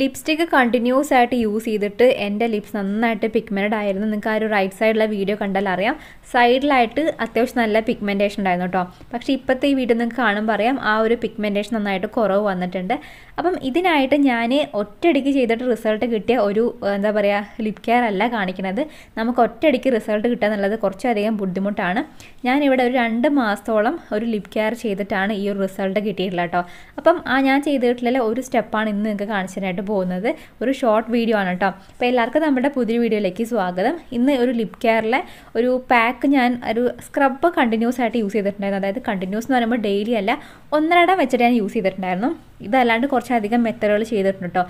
Lipstick continuous ആയിട്ട് use ചെയ്തിട്ട് എന്റെ ലിപ്സ് നന്നായിട്ട് പിഗ്മെന്റഡ് ആയിരുന്നു. നിങ്ങൾക്ക് ആ ഒരു റൈറ്റ് സൈഡിലെ വീഡിയോ കണ്ടാൽ അറിയാം. സൈഡിലായിട്ട് അത്യാവശ്യം നല്ല പിഗ്മെന്റേഷൻ ഉണ്ടായിരുന്നു കേട്ടോ പക്ഷേ ഇപ്പോഴത്തെ ഈ വീഡിയോ നിങ്ങൾക്ക് കാണുമ്പോൾ അറിയാം ആ ഒരു പിഗ്മെന്റേഷൻ നന്നായിട്ട് കുറവ് വന്നിട്ടുണ്ട്. അപ്പം ഇതിനായിട്ട് ഞാൻ ഒറ്റയടിക്ക് ചെയ്തിട്ട് റിസൾട്ട് കിട്ടിയ ഒരു എന്താ പറയുക ലിപ് കെയർ അല്ല കാണിക്കുന്നത് നമുക്ക് ഒറ്റയടിക്ക് റിസൾട്ട് കിട്ടുക എന്നുള്ളത് കുറച്ചധികം ബുദ്ധിമുട്ടാണ്. ഞാനിവിടെ ഒരു രണ്ട് മാസത്തോളം ഒരു ലിപ് കെയർ ചെയ്തിട്ടാണ് ഈ ഒരു റിസൾട്ട് കിട്ടിയിട്ടുള്ളത് കേട്ടോ അപ്പം ആ ഞാൻ ചെയ്തിട്ടുള്ള ഒരു സ്റ്റെപ്പാണ് ഇന്ന് നിങ്ങൾക്ക് കാണിച്ചതിനായിട്ട് പോകുന്നത് ഒരു ഷോർട്ട് വീഡിയോ ആണ് കേട്ടോ അപ്പോൾ എല്ലാവർക്കും നമ്മുടെ പുതിയ വീഡിയോയിലേക്ക് സ്വാഗതം. ഇന്ന് ഒരു ലിപ് കെയറിലെ ഒരു പാക്ക് ഞാൻ ഒരു സ്ക്രബ് കണ്ടിന്യൂസ് ആയിട്ട് യൂസ് ചെയ്തിട്ടുണ്ടായിരുന്നു. അതായത് കണ്ടിന്യൂസ് എന്ന് പറയുമ്പോൾ ഡെയിലി അല്ല ഒന്നരടം വെച്ചിട്ട് ഞാൻ യൂസ് ചെയ്തിട്ടുണ്ടായിരുന്നു. ഇതല്ലാണ്ട് കുറച്ചധികം മെത്തഡുകൾ ചെയ്തിട്ടുണ്ട് കേട്ടോ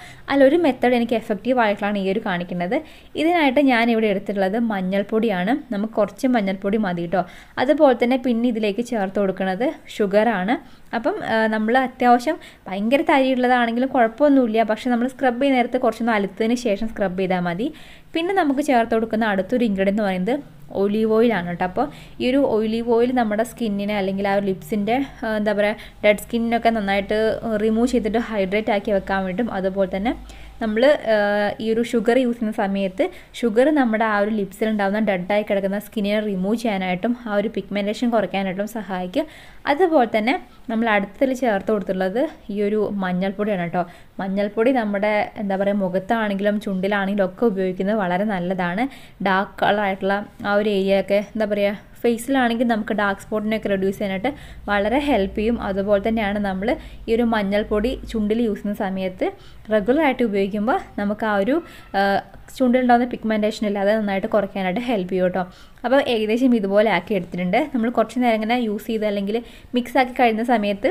ഒരു മെത്തേഡ് എനിക്ക് എഫക്റ്റീവ് ആയിട്ടാണ് ഈ ഒരു കാണിക്കുന്നത്. ഇതിനായിട്ട് ഞാൻ ഇവിടെ എടുത്തിട്ടുള്ളത് മഞ്ഞൾപ്പൊടിയാണ്. നമുക്ക് കുറച്ച് മഞ്ഞൾപ്പൊടി മതി കേട്ടോ അതുപോലെ തന്നെ പിന്നെ ഇതിലേക്ക് ചേർത്ത് കൊടുക്കുന്നത് ഷുഗറാണ് അപ്പം നമ്മൾ അത്യാവശ്യം ഭയങ്കര തരിയുള്ളതാണെങ്കിലും കുഴപ്പമൊന്നുമില്ല. പക്ഷേ നമ്മൾ സ്ക്രബ് ചെയ്യുന്ന നേരത്ത് കുറച്ചൊന്ന് അലുത്തതിന് ശേഷം സ്ക്രബ് ചെയ്താൽ മതി. പിന്നെ നമുക്ക് ചേർത്ത് കൊടുക്കുന്ന അടുത്തൊരു ഇൻഗ്രീഡിയന്റ് എന്ന് പറയുന്നത് ഒലീവ് ഓയിലാണ് കേട്ടോ. അപ്പോൾ ഈ ഒരു ഒലീവ് ഓയിൽ നമ്മുടെ സ്കിന്നിനെ അല്ലെങ്കിൽ ആ ലിപ്സിന്റെ എന്താ പറയുക ഡെഡ് സ്കിന്നിനൊക്കെ നന്നായിട്ട് റിമൂവ് ചെയ്തിട്ട് ഹൈഡ്രേറ്റ് ആക്കി വെക്കാൻ വേണ്ടിയിട്ടും അതുപോലെ തന്നെ നമ്മൾ ഈ ഒരു ഷുഗർ യൂസ് ചെയ്യുന്ന സമയത്ത് ഷുഗർ നമ്മുടെ ആ ഒരു ലിപ്സിൽ ഉണ്ടാകുന്ന ഡെഡായി കിടക്കുന്ന സ്കിന്നിനെ റിമൂവ് ചെയ്യാനായിട്ടും ആ ഒരു പിഗ്മെന്റേഷൻ കുറയ്ക്കാനായിട്ടും സഹായിക്കും അതുപോലെ തന്നെ നമ്മൾ അടുത്തതിൽ ചേർത്ത് കൊടുത്തുള്ളത് ഈ ഒരു മഞ്ഞൾപ്പൊടിയാണ് കേട്ടോ. മഞ്ഞൾപ്പൊടി നമ്മുടെ എന്താ പറയുക മുഖത്താണെങ്കിലും ചുണ്ടിലാണെങ്കിലും ഒക്കെ ഉപയോഗിക്കുന്നത് വളരെ നല്ലതാണ്. ഡാർക്ക് കളറായിട്ടുള്ള ആ ഒരു ഏരിയ ഒക്കെ എന്താ പറയുക ഫേസിലാണെങ്കിൽ നമുക്ക് ഡാർക്ക് സ്പോട്ടിനെയൊക്കെ റെഡ്യൂസ് ചെയ്യാനായിട്ട് വളരെ ഹെൽപ്പ് ചെയ്യും. അതുപോലെ തന്നെയാണ് നമ്മൾ ഈ ഒരു മഞ്ഞൾപ്പൊടി ചുണ്ടിൽ യൂസ് ചെയ്യുന്ന സമയത്ത് റെഗുലറായിട്ട് ഉപയോഗിക്കുമ്പോൾ നമുക്ക് ആ ഒരു ചുണ്ടിലുണ്ടാകുന്ന പിഗ്മെന്റേഷൻ ഇല്ലാതെ നന്നായിട്ട് കുറയ്ക്കാനായിട്ട് ഹെൽപ്പ് ചെയ്യും കേട്ടോ. അപ്പോൾ ഏകദേശം ഇതുപോലെ ആക്കി എടുത്തിട്ടുണ്ട്. നമ്മൾ കുറച്ച് നേരം ഇങ്ങനെ യൂസ് ചെയ്ത് അല്ലെങ്കിൽ മിക്സ് ആക്കി കഴിയുന്ന സമയത്ത്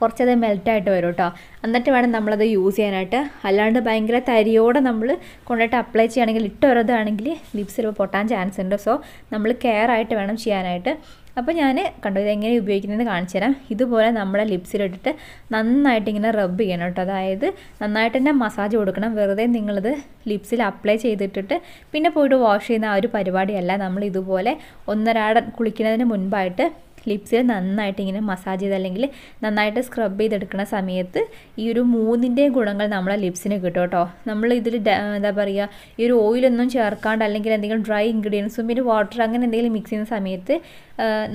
കുറച്ചത് മെൽറ്റായിട്ട് വരും കേട്ടോ എന്നിട്ട് വേണം നമ്മളത് യൂസ് ചെയ്യാനായിട്ട്. അല്ലാണ്ട് ഭയങ്കര തരിയോടെ നമ്മൾ കൊണ്ടിട്ട് അപ്ലൈ ചെയ്യുകയാണെങ്കിൽ ഇട്ടൊരതാണെങ്കിൽ ചിലപ്പോൾ പൊട്ടാൻ ചാൻസ് ഉണ്ട്. സോ നമ്മൾ കെയർ ആയിട്ട് വേണം ചെയ്യാനായിട്ട്. അപ്പോൾ ഞാൻ കണ്ടു ഇത് എങ്ങനെ ഉപയോഗിക്കുന്നതെന്ന് കാണിച്ചു തരാം. ഇതുപോലെ നമ്മളെ ലിപ്സിലിട്ടിട്ട് നന്നായിട്ട് ഇങ്ങനെ റബ്ബ് ചെയ്യണം കേട്ടോ അതായത് നന്നായിട്ട് തന്നെ മസാജ് കൊടുക്കണം. വെറുതെ നിങ്ങളിത് ലിപ്സിൽ അപ്ലൈ ചെയ്തിട്ടിട്ട് പിന്നെ പോയിട്ട് വാഷ് ചെയ്യുന്ന ആ ഒരു പരിപാടിയല്ല. നമ്മൾ ഇതുപോലെ ഒന്നരാടം കുളിക്കുന്നതിന് മുൻപായിട്ട് ലിപ്സിൽ നന്നായിട്ട് ഇങ്ങനെ മസാജ് ചെയ്ത് അല്ലെങ്കിൽ നന്നായിട്ട് സ്ക്രബ് ചെയ്തെടുക്കുന്ന സമയത്ത് ഈ ഒരു മൂന്നിന്റെ ഗുണങ്ങൾ നമ്മളെ ലിപ്സിന് കിട്ടും കേട്ടോ. നമ്മൾ ഇതിൽ എന്താ പറയുക ഈ ഒരു ഓയിലൊന്നും ചേർക്കാണ്ട് അല്ലെങ്കിൽ എന്തെങ്കിലും ഡ്രൈ ഇൻഗ്രീഡിയൻസും പിന്നെ വാട്ടർ അങ്ങനെ എന്തെങ്കിലും മിക്സ് ചെയ്യുന്ന സമയത്ത്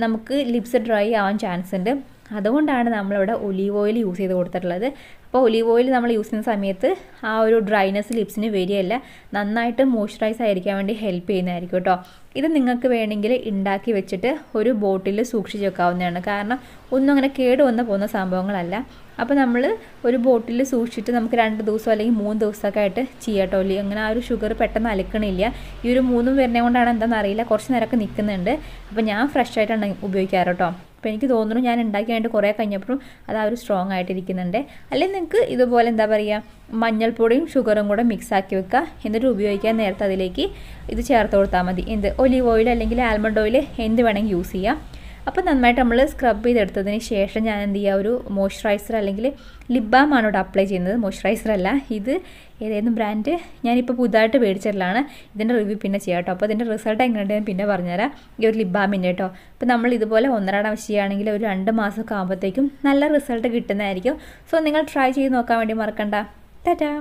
നമുക്ക് ലിപ്സ് ഡ്രൈ ആവാൻ ചാൻസ് ഉണ്ട്. അതുകൊണ്ടാണ് നമ്മളിവിടെ ഒലീവ് ഓയിൽ യൂസ് ചെയ്ത് കൊടുത്തിട്ടുള്ളത്. അപ്പോൾ ഒലീവ് ഓയിൽ നമ്മൾ യൂസ് ചെയ്യുന്ന സമയത്ത് ആ ഒരു ഡ്രൈനെസ് ലിപ്സിന് വരികയല്ല നന്നായിട്ട് മോയ്സ്ചറൈസ് ആയിരിക്കാൻ വേണ്ടി ഹെൽപ്പ് ചെയ്യുന്നതായിരിക്കും കേട്ടോ. ഇത് നിങ്ങൾക്ക് വേണമെങ്കിൽ ഉണ്ടാക്കി വെച്ചിട്ട് ഒരു ബോട്ടിൽ സൂക്ഷിച്ച് വെക്കാവുന്നതാണ്. കാരണം ഒന്നും അങ്ങനെ കേട് വന്ന് പോകുന്ന സംഭവങ്ങളല്ല. അപ്പോൾ നമ്മൾ ഒരു ബോട്ടിൽ സൂക്ഷിച്ചിട്ട് നമുക്ക് രണ്ട് ദിവസം അല്ലെങ്കിൽ മൂന്ന് ദിവസമൊക്കെ ആയിട്ട് ചെയ്യാട്ടോ ഇല്ലേ അങ്ങനെ ആ ഒരു ഷുഗർ പെട്ടെന്ന് അലക്കണില്ല. ഈ ഒരു മൂന്നും വരുന്നത് കൊണ്ടാണ് എന്താണെന്ന് അറിയില്ല. കുറച്ച് നേരമൊക്കെ നിൽക്കുന്നുണ്ട്. അപ്പോൾ ഞാൻ ഫ്രഷ് ആയിട്ടാണ് ഉപയോഗിക്കാറ് കേട്ടോ. അപ്പോൾ എനിക്ക് തോന്നുന്നു ഞാൻ ഉണ്ടാക്കി കഴിഞ്ഞിട്ട് കുറേ കഴിഞ്ഞപ്പോഴും അത് ആ ഒരു സ്ട്രോങ് ആയിട്ടിരിക്കുന്നുണ്ട്. അല്ലെങ്കിൽ നിങ്ങൾക്ക് ഇതുപോലെ എന്താ പറയുക മഞ്ഞൾപ്പൊടിയും ഷുഗറും കൂടെ മിക്സ് ആക്കി വെക്കുക എന്നിട്ട് ഉപയോഗിക്കാൻ നേരത്തെ അതിലേക്ക് ഇത് ചേർത്ത് കൊടുത്താൽ മതി. എന്ത്? ഒലീവ് ഓയിൽ അല്ലെങ്കിൽ ആൽമണ്ട് ഓയിൽ എന്ത് വേണമെങ്കിൽ യൂസ് ചെയ്യാം. അപ്പോൾ നന്നായിട്ട് നമ്മൾ സ്ക്രബ് ചെയ്തെടുത്തതിന് ശേഷം ഞാൻ എന്ത് ചെയ്യുക ഒരു മോയ്സ്ചറൈസർ അല്ലെങ്കിൽ ലിപ് ബാം ആണ് ഇവിടെ അപ്ലൈ ചെയ്യുന്നത്. മോയ്സ്ചറൈസർ അല്ല ഇത് ഏതായിരുന്നു ബ്രാൻഡ് ഞാനിപ്പോൾ പുതുതായിട്ട് മേടിച്ചിട്ടുള്ളതാണ് ഇതിന്റെ റിവ്യൂ പിന്നെ ചെയ്യാം കേട്ടോ. അപ്പോൾ ഇതിന്റെ റിസൾട്ട് എങ്ങനെയുണ്ടെന്ന് പിന്നെ പറഞ്ഞുതരാം. ഈ ഒരു ലിപ് ബാമിന്റെ കേട്ടോ. അപ്പോൾ നമ്മൾ ഇതുപോലെ ഒന്നരാടം ചെയ്യുകയാണെങ്കിൽ ഒരു രണ്ട് മാസമൊക്കെ ആകുമ്പോഴത്തേക്കും നല്ല റിസൾട്ട് കിട്ടുന്നതായിരിക്കും. സോ നിങ്ങൾ ട്രൈ ചെയ്ത് നോക്കാൻ വേണ്ടി മറക്കണ്ട. ടാറ്റാ.